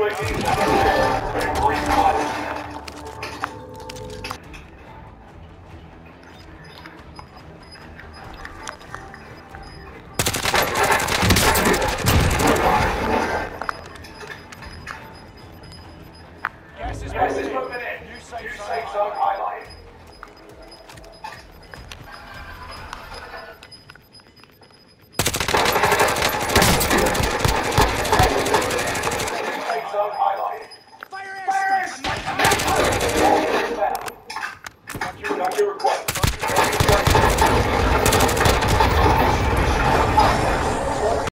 Gas is moving in. New safe zone highlight. Doctor request.